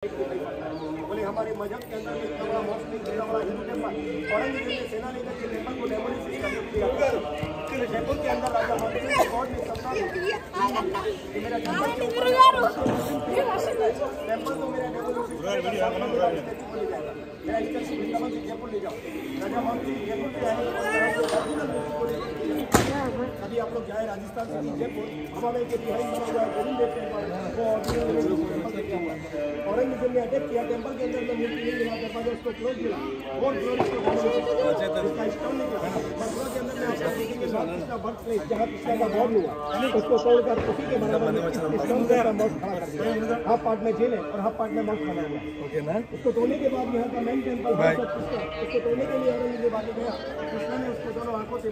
बोले, हमारे मज़हब के अंदर में इतना बड़ा नहीं इतना बड़ा हिंदू टेंपल औरंगज़ेब सेना लेकर के टेंपल को डेमोलिश करने के लिए जयपुर के अंदर राजा गॉड ने सपना कि मेरा टेंपल के टेंपल तो मेरा डेमोलिश मेरा इसका वृंदावन से जयपुर ले जाओ। राजा मंदिर जयपुर पे आए। अभी आप लोग जाए राजस्थान से जयपुर। हमारे के बिहारी बना हुआ है गोविंद देव टेंपल वो हाफ़ पार्ट में जेल है और हाफ़ पार्ट में मौत खड़ा हुआ उसको तोड़ने के बाद यहाँ का मेन टेंपल उसको तोड़ने के लिए औरंगज़ेब आगे कृष्णा ने उसको दोनों आँखों से